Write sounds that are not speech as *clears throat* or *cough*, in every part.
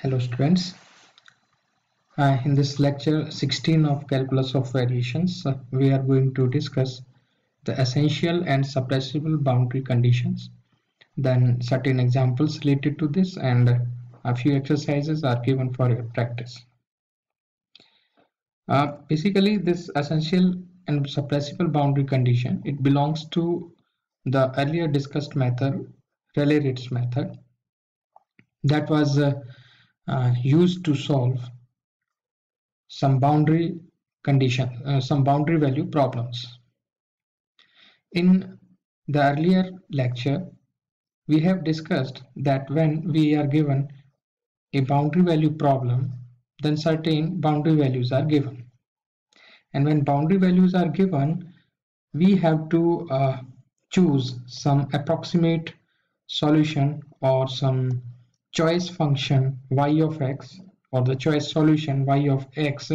Hello students. Uh, in this lecture 16 of calculus of variations uh, we are going to discuss the essential and suppressible boundary conditions then certain examples related to this and a few exercises are given for your practice. Uh, basically this essential and suppressible boundary condition it belongs to the earlier discussed method Rayleigh-Ritz method that was uh, used to solve some boundary condition, uh, some boundary value problems. In the earlier lecture, we have discussed that when we are given a boundary value problem, then certain boundary values are given. And when boundary values are given, we have to uh, choose some approximate solution or some choice function y of x or the choice solution y of x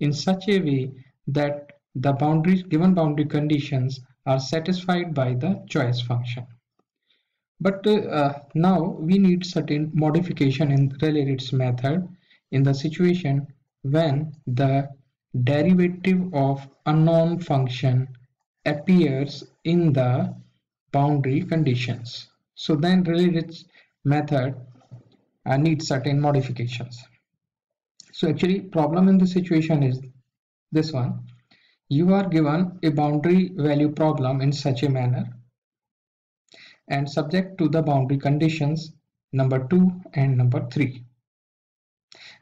in such a way that the boundaries given boundary conditions are satisfied by the choice function. But uh, now we need certain modification in Rayleigh-Ritz method in the situation when the derivative of unknown function appears in the boundary conditions. So then Rayleigh-Ritz method uh, need certain modifications. So actually problem in the situation is this one. You are given a boundary value problem in such a manner and subject to the boundary conditions number 2 and number 3.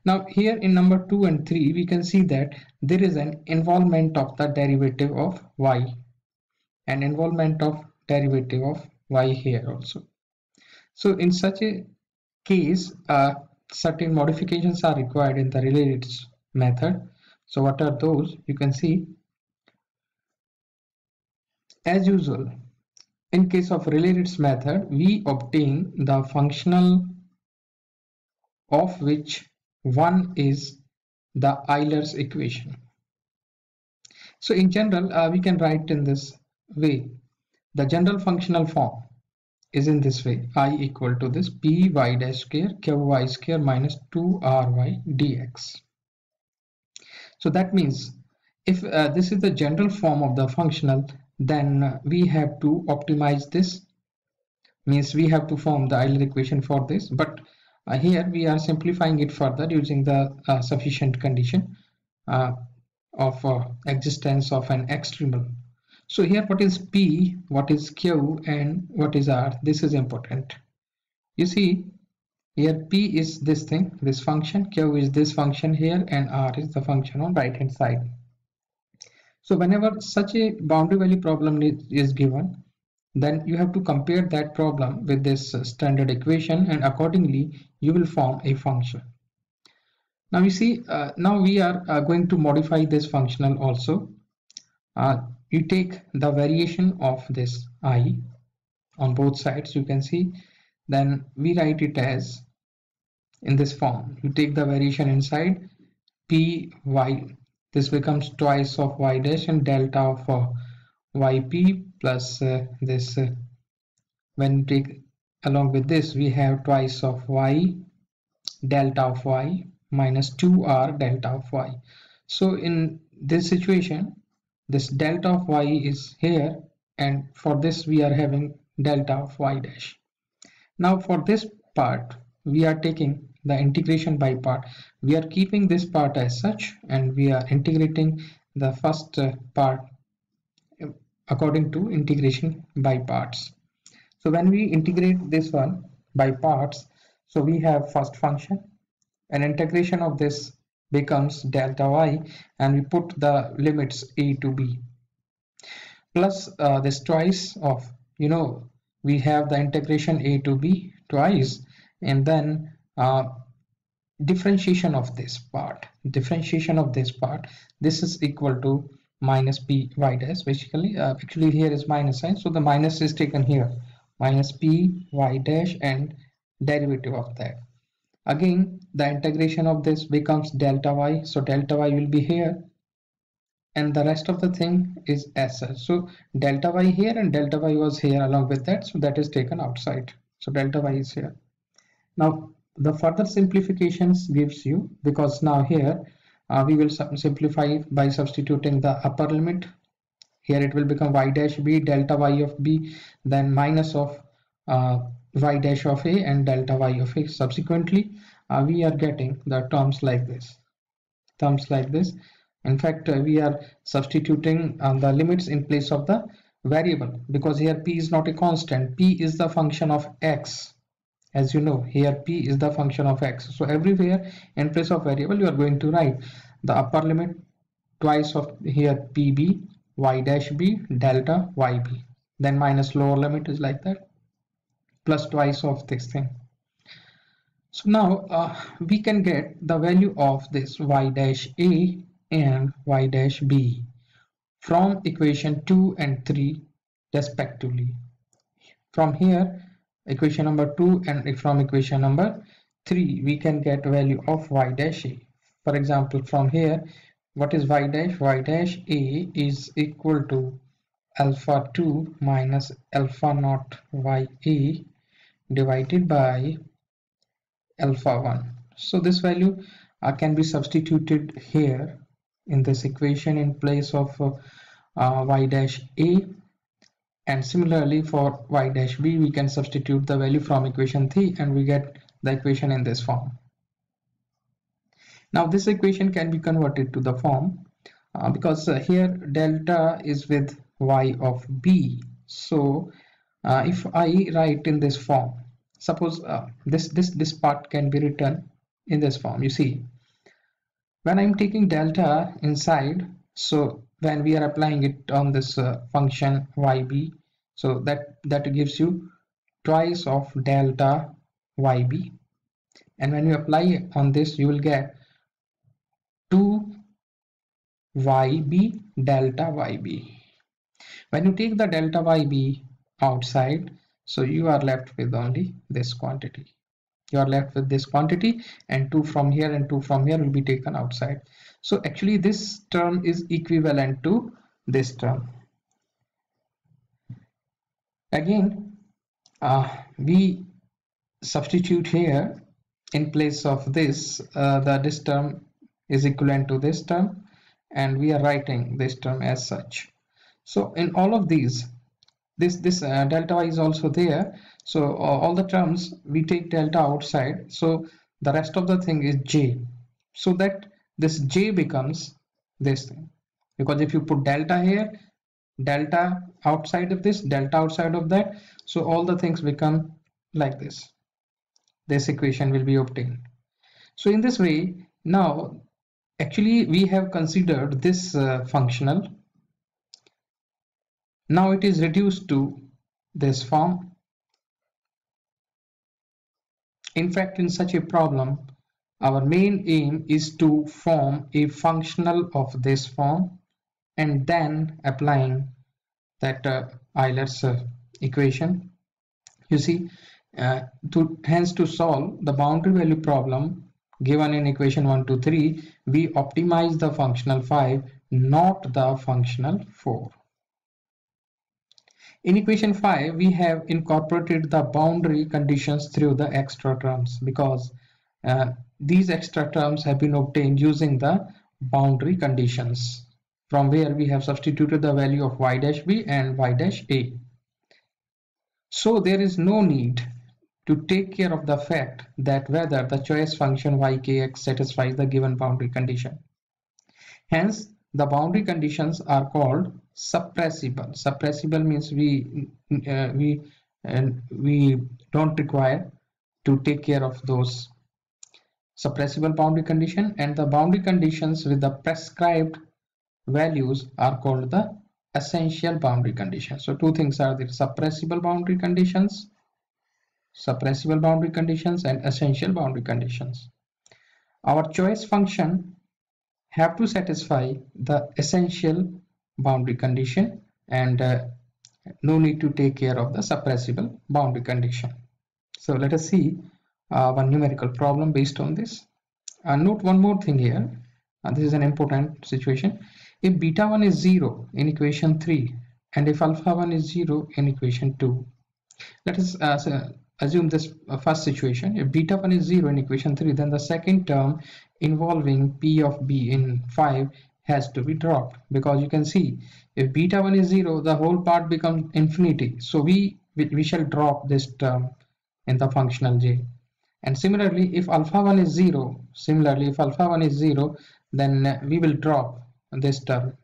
Now here in number 2 and 3 we can see that there is an involvement of the derivative of y and involvement of derivative of y here also. So in such a case uh, certain modifications are required in the Rayleigh-Ritz method. So what are those? You can see as usual in case of Rayleigh-Ritz method we obtain the functional of which one is the Euler's equation. So in general uh, we can write in this way. The general functional form is in this way? I equal to this p y dash square q y square minus 2 r y dx. So that means if uh, this is the general form of the functional then we have to optimize this. Means we have to form the Euler equation for this. But uh, here we are simplifying it further using the uh, sufficient condition uh, of uh, existence of an extremal so here what is P, what is Q and what is R? This is important. You see here P is this thing, this function, Q is this function here and R is the function on right hand side. So whenever such a boundary value problem is given, then you have to compare that problem with this standard equation and accordingly you will form a function. Now you see, uh, now we are uh, going to modify this functional also. Uh, you take the variation of this i on both sides you can see. Then we write it as in this form. You take the variation inside p y. This becomes twice of y dash and delta of uh, yp plus uh, this uh, when take along with this we have twice of y delta of y minus 2r delta of y. So in this situation this delta of y is here and for this we are having delta of y dash. Now for this part we are taking the integration by part. We are keeping this part as such and we are integrating the first uh, part according to integration by parts. So when we integrate this one by parts so we have first function an integration of this becomes delta y and we put the limits a to b. Plus uh, this twice of you know we have the integration a to b twice and then uh, differentiation of this part. Differentiation of this part. This is equal to minus p y dash. Basically uh, actually here is minus sign. So the minus is taken here. Minus p y dash and derivative of that. Again the integration of this becomes delta y. So delta y will be here and the rest of the thing is s. So delta y here and delta y was here along with that. So that is taken outside. So delta y is here. Now the further simplifications gives you because now here uh, we will simplify by substituting the upper limit. Here it will become y dash b delta y of b then minus of uh, y dash of a and delta y of a. Subsequently uh, we are getting the terms like this. Terms like this. In fact uh, we are substituting uh, the limits in place of the variable because here p is not a constant. P is the function of x. As you know here p is the function of x. So everywhere in place of variable you are going to write the upper limit twice of here pb y dash b delta yb then minus lower limit is like that plus twice of this thing so now uh, we can get the value of this y dash a and y dash b from equation 2 and 3 respectively. From here equation number 2 and from equation number 3 we can get value of y dash a. For example from here what is y dash? y dash a is equal to alpha 2 minus alpha naught y a divided by alpha 1 so this value uh, can be substituted here in this equation in place of uh, uh, y dash a. And similarly for y dash b we can substitute the value from equation 3 and we get the equation in this form. Now this equation can be converted to the form uh, because uh, here delta is with y of b. So uh, if I write in this form suppose uh, this this this part can be written in this form. You see when I'm taking delta inside so when we are applying it on this uh, function yb so that that gives you twice of delta yb. And when you apply on this you will get 2 yb delta yb. When you take the delta yb outside so you are left with only this quantity. You are left with this quantity and 2 from here and 2 from here will be taken outside. So actually this term is equivalent to this term. Again uh, we substitute here in place of this uh, the this term is equivalent to this term and we are writing this term as such. So in all of these this this uh, delta y is also there. So uh, all the terms we take delta outside. So the rest of the thing is j. So that this j becomes this thing. Because if you put delta here delta outside of this delta outside of that so all the things become like this. This equation will be obtained. So in this way now actually we have considered this uh, functional now it is reduced to this form. In fact, in such a problem, our main aim is to form a functional of this form and then applying that uh, Euler's uh, equation. You see, uh, to, hence to solve the boundary value problem given in equation 1 to 3, we optimize the functional 5, not the functional 4. In equation 5, we have incorporated the boundary conditions through the extra terms because uh, these extra terms have been obtained using the boundary conditions from where we have substituted the value of y dash b and y dash a. So there is no need to take care of the fact that whether the choice function ykx satisfies the given boundary condition. Hence, the boundary conditions are called suppressible. Suppressible means we uh, we and we don't require to take care of those suppressible boundary condition and the boundary conditions with the prescribed values are called the essential boundary conditions. So two things are the suppressible boundary conditions suppressible boundary conditions and essential boundary conditions. Our choice function have to satisfy the essential boundary condition and uh, no need to take care of the suppressible boundary condition. So let us see uh, one numerical problem based on this. Uh, note one more thing here. Uh, this is an important situation. If beta 1 is 0 in equation 3 and if alpha 1 is 0 in equation 2. Let us uh, assume this uh, first situation if beta 1 is 0 in equation 3 then the second term involving p of b in 5 has to be dropped. Because you can see if beta 1 is 0 the whole part becomes infinity. So we we, shall drop this term in the functional j. And similarly if alpha 1 is 0 similarly if alpha 1 is 0 then we will drop this term.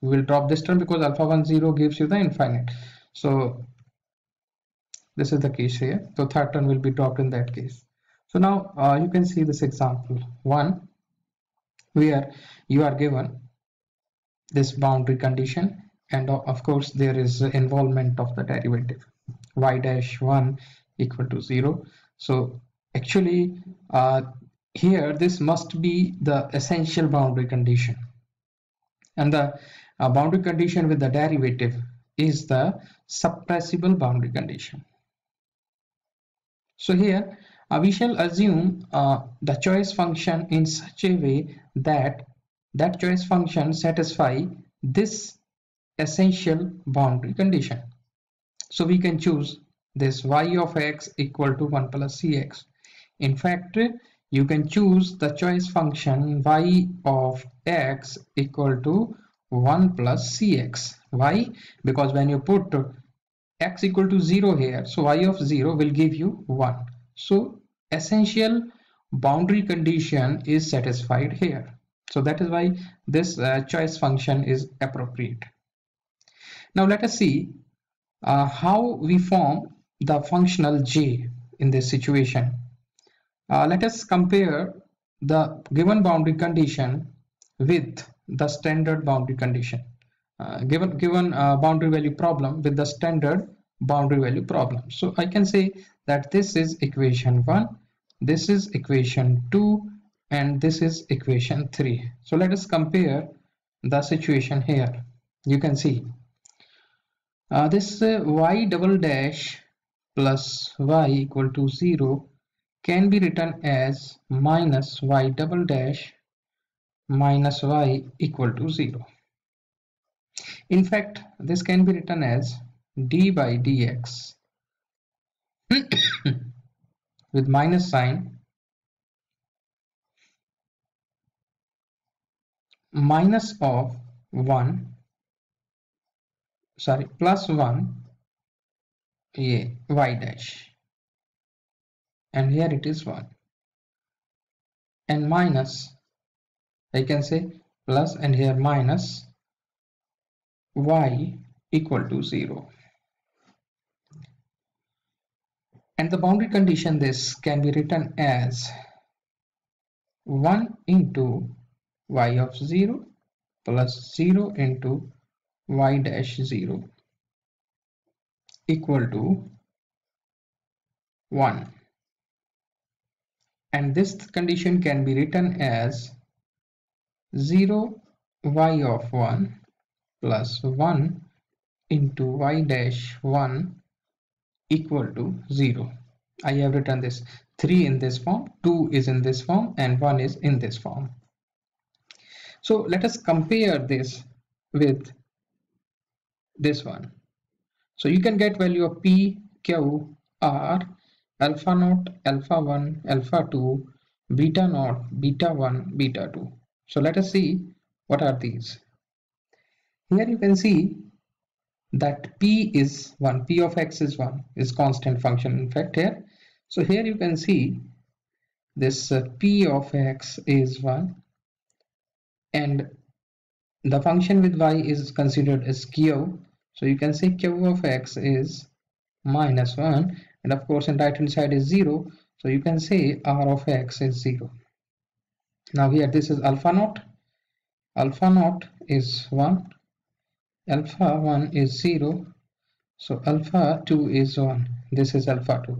We will drop this term because alpha 1 0 gives you the infinite. So this is the case here. So third term will be dropped in that case. So now uh, you can see this example. One where you are given this boundary condition. And of course there is involvement of the derivative. Y dash 1 equal to 0 so actually uh, here this must be the essential boundary condition. And the uh, boundary condition with the derivative is the suppressible boundary condition. So here uh, we shall assume uh, the choice function in such a way that that choice function satisfy this essential boundary condition. So we can choose this y of x equal to 1 plus cx. In fact you can choose the choice function y of x equal to 1 plus cx. Why? Because when you put x equal to 0 here so y of 0 will give you 1 so essential boundary condition is satisfied here so that is why this uh, choice function is appropriate now let us see uh, how we form the functional j in this situation. Uh, let us compare the given boundary condition with the standard boundary condition. Uh, given given uh, boundary value problem with the standard boundary value problem. So I can say that this is equation 1, this is equation 2 and this is equation 3. So let us compare the situation here. You can see uh, this uh, y double dash plus y equal to 0 can be written as minus y double dash minus y equal to 0. In fact, this can be written as d by dx *clears throat* with minus sign minus of 1 sorry plus 1 a y dash. And here it is 1 and minus I can say plus and here minus y equal to 0 and the boundary condition this can be written as 1 into y of 0 plus 0 into y dash 0 equal to 1 and this condition can be written as 0 y of 1 plus 1 into y dash 1 equal to 0 I have written this 3 in this form 2 is in this form and 1 is in this form. So let us compare this with this one. So you can get value of p q r alpha naught alpha 1 alpha 2 beta naught beta 1 beta 2 so let us see what are these. Here you can see that p is 1 p of x is 1 is constant function. In fact here so here you can see this uh, p of x is 1 and the function with y is considered as q. So you can say q of x is minus 1 and of course in right hand side is 0 so you can say r of x is 0 now here this is alpha naught. Alpha naught is 1 alpha 1 is 0 so alpha 2 is 1 this is alpha 2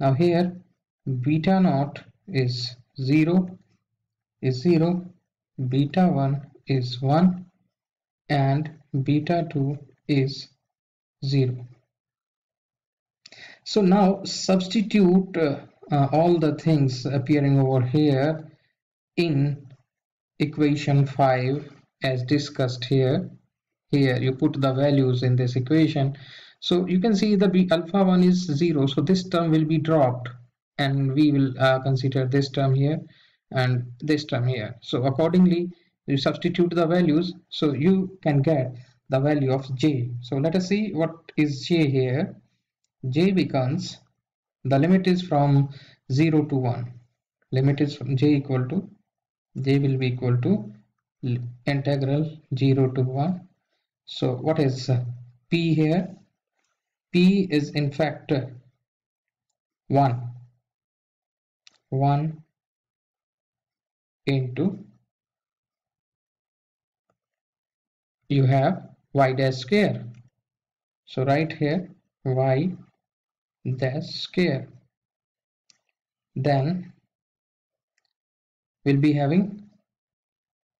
now here beta naught is 0 is 0 beta 1 is 1 and beta 2 is 0 so now substitute uh, uh, all the things appearing over here in equation 5 as discussed here here you put the values in this equation. So you can see the alpha 1 is 0 so this term will be dropped and we will uh, consider this term here and this term here. So accordingly you substitute the values. So you can get the value of j. So let us see what is j here. J becomes the limit is from 0 to 1 limit is from j equal to j will be equal to integral 0 to 1 so what is uh, p here? P is in fact 1 1 into you have y dash square. So right here y dash square. Then we'll be having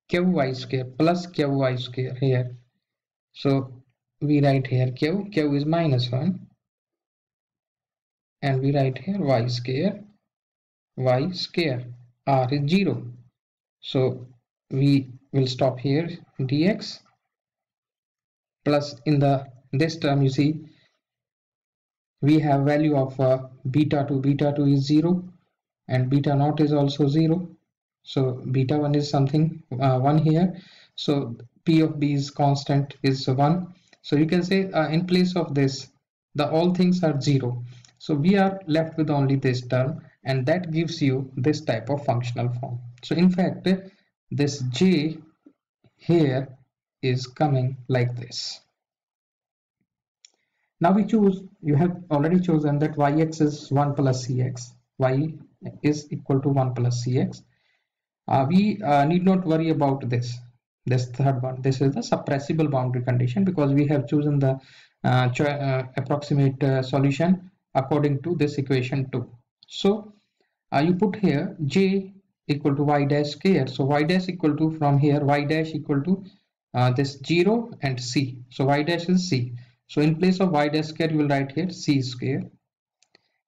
qy square plus qy square here so we write here q q is minus 1 and we write here y square y square r is 0 so we will stop here dx plus in the this term you see we have value of uh, beta 2 beta 2 is 0 and beta naught is also 0 so beta 1 is something uh, 1 here. So p of b is constant is 1 so you can say uh, in place of this the all things are 0 so we are left with only this term and that gives you this type of functional form. So in fact this j here is coming like this. Now we choose you have already chosen that yx is 1 plus cx y is equal to 1 plus cx uh, we uh, need not worry about this this third one. This is the suppressible boundary condition because we have chosen the uh, uh approximate uh, solution according to this equation 2 so uh, you put here j equal to y dash square so y dash equal to from here y dash equal to uh, this 0 and c. So y dash is c. So in place of y dash square you will write here c square.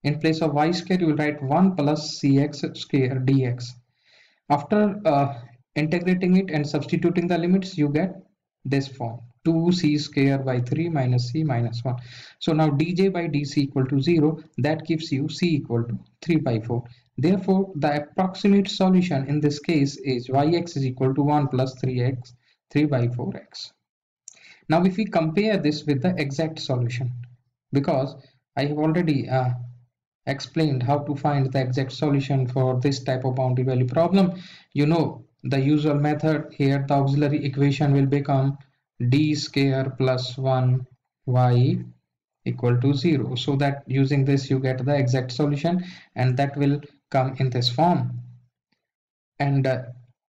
In place of y square you will write 1 plus cx square dx after uh, integrating it and substituting the limits you get this form. 2c square by 3 minus c minus 1 so now dj by dc equal to 0 that gives you c equal to 3 by 4 Therefore, the approximate solution in this case is yx is equal to 1 plus 3x, 3 by 4x. Now, if we compare this with the exact solution, because I have already uh, explained how to find the exact solution for this type of boundary value problem, you know the usual method here, the auxiliary equation will become d square plus 1 y equal to 0 so that using this you get the exact solution and that will come in this form. And uh,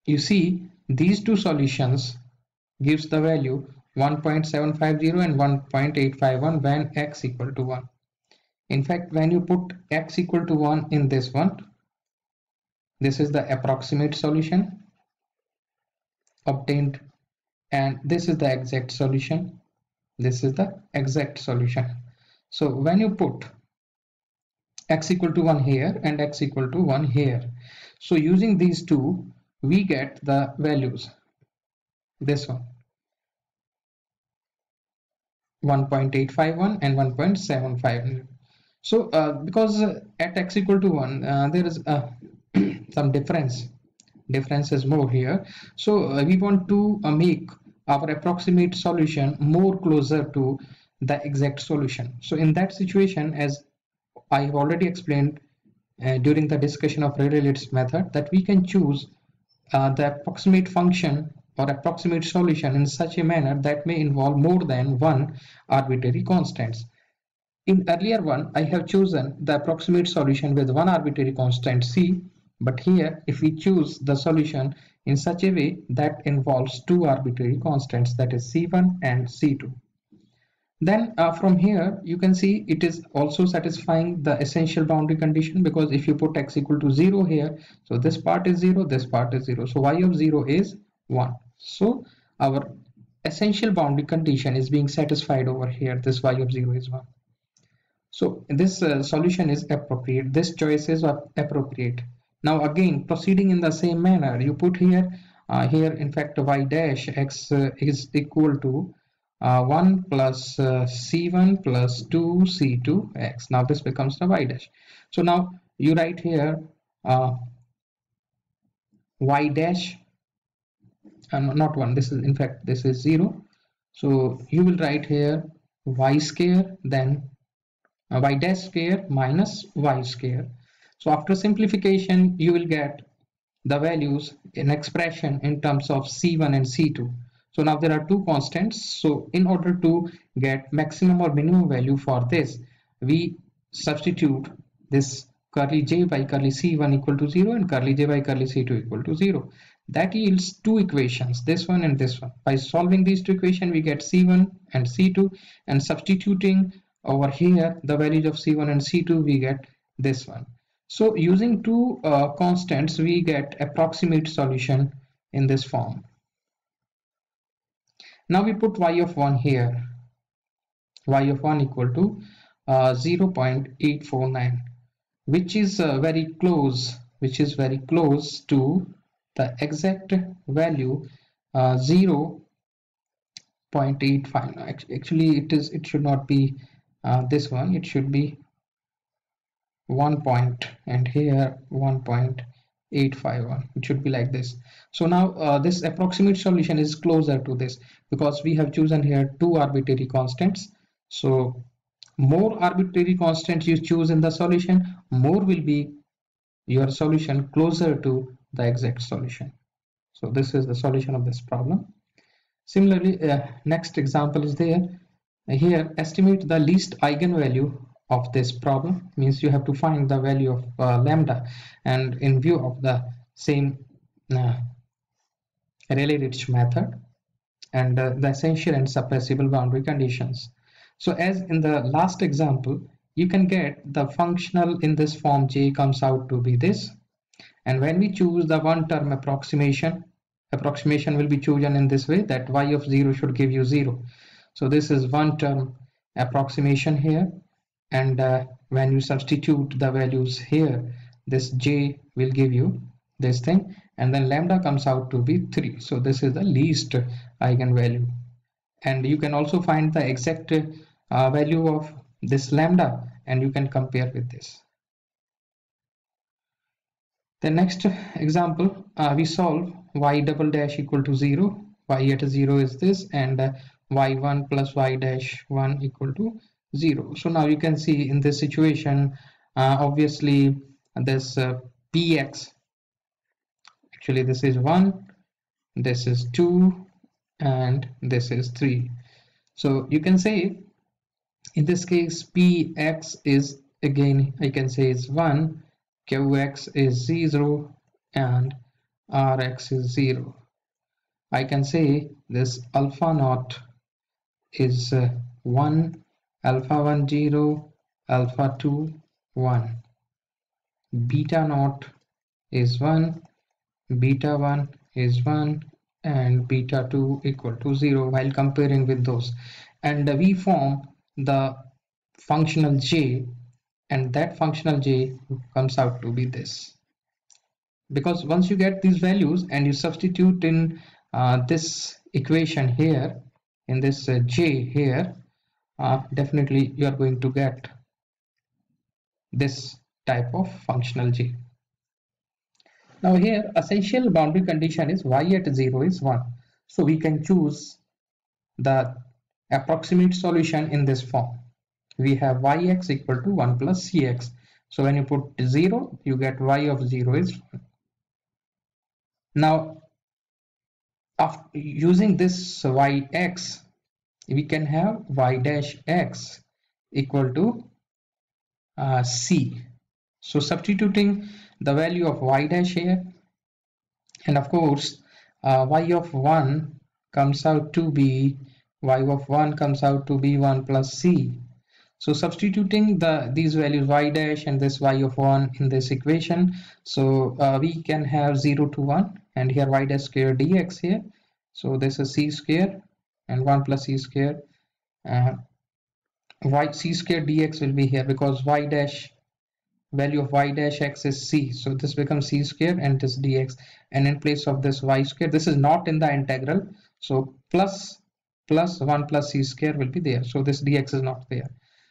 you see these two solutions gives the value 1.750 and 1.851 when x equal to 1 in fact when you put x equal to 1 in this one this is the approximate solution obtained. And this is the exact solution. This is the exact solution. So when you put x equal to 1 here and x equal to 1 here so using these two we get the values. This one. 1.851 and 1.75 so uh, because at x equal to 1 uh, there is uh, *clears throat* some difference difference is more here. So uh, we want to uh, make our approximate solution more closer to the exact solution. So in that situation as I have already explained uh, during the discussion of Rayleigh-Ritz method that we can choose uh, the approximate function or approximate solution in such a manner that may involve more than one arbitrary constants. In earlier one, I have chosen the approximate solution with one arbitrary constant c, but here if we choose the solution in such a way that involves two arbitrary constants that is c1 and c2 then uh, from here you can see it is also satisfying the essential boundary condition because if you put x equal to 0 here so this part is 0 this part is 0 so y of 0 is 1 so our essential boundary condition is being satisfied over here. This y of 0 is 1 so this uh, solution is appropriate. This choice is appropriate now again proceeding in the same manner you put here uh, here in fact y dash x uh, is equal to uh, 1 plus uh, c1 plus 2 c2x now this becomes the y dash. So now you write here uh, y dash and not 1 this is in fact this is 0 so you will write here y square then uh, y dash square minus y square so after simplification you will get the values in expression in terms of c1 and c2 so now there are two constants. So in order to get maximum or minimum value for this, we substitute this curly j by curly c1 equal to 0 and curly j by curly c2 equal to 0. That yields two equations, this one and this one. By solving these two equations, we get c1 and c2 and substituting over here the values of c1 and c2, we get this one. So using two uh, constants, we get approximate solution in this form. Now we put y of 1 here. y of 1 equal to uh, 0.849 which is uh, very close which is very close to the exact value uh, 0.85 actually it is it should not be uh, this one it should be one point and here 1.851 it should be like this so now uh, this approximate solution is closer to this because we have chosen here two arbitrary constants. So more arbitrary constants you choose in the solution, more will be your solution closer to the exact solution. So this is the solution of this problem. Similarly, uh, next example is there. Here, estimate the least eigenvalue of this problem means you have to find the value of uh, lambda and in view of the same uh, Rayleigh-Ritz method and uh, the essential and suppressible boundary conditions. So as in the last example, you can get the functional in this form j comes out to be this. And when we choose the one term approximation, approximation will be chosen in this way that y of 0 should give you 0. So this is one term approximation here and uh, when you substitute the values here this j will give you this thing. And then lambda comes out to be 3 so this is the least eigenvalue. And you can also find the exact uh, value of this lambda and you can compare with this. The next example uh, we solve y double dash equal to 0 y at 0 is this and uh, y1 plus y dash 1 equal to 0 so now you can see in this situation uh, obviously this uh, px actually this is 1 this is 2 and this is 3 so you can say in this case px is again I can say is 1 qx is 0 and rx is 0 I can say this alpha naught is uh, 1 alpha 1 0 alpha 2 1 beta naught is 1 beta 1 is 1 and beta 2 equal to 0 while comparing with those. And we form the functional j and that functional j comes out to be this. Because once you get these values and you substitute in uh, this equation here in this uh, j here uh, definitely you are going to get this type of functional j now here essential boundary condition is y at 0 is 1. So we can choose the approximate solution in this form. We have yx equal to 1 plus cx. So when you put 0, you get y of 0 is 1. Now after using this yx, we can have y dash x equal to uh, c. So substituting the value of y dash here and of course uh, y of 1 comes out to be y of 1 comes out to be 1 plus c. So substituting the these values y dash and this y of 1 in this equation so uh, we can have 0 to 1 and here y dash square dx here. So this is c square and 1 plus c square. Uh, y c square dx will be here because y dash value of y dash x is c. So this becomes c square and this dx. And in place of this y square this is not in the integral. So plus plus 1 plus c square will be there. So this dx is not there.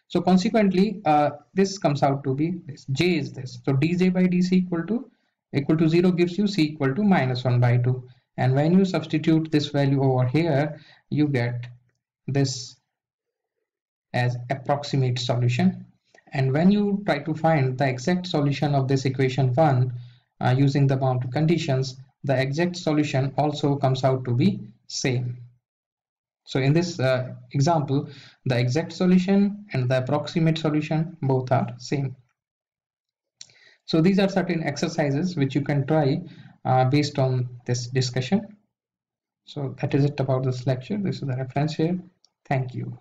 So consequently uh, this comes out to be this. J is this. So dj by dc equal to equal to 0 gives you c equal to minus 1 by 2 and when you substitute this value over here you get this as approximate solution. And when you try to find the exact solution of this equation 1 uh, using the boundary conditions the exact solution also comes out to be same. So in this uh, example the exact solution and the approximate solution both are same. So these are certain exercises which you can try uh, based on this discussion. So that is it about this lecture. This is the reference here. Thank you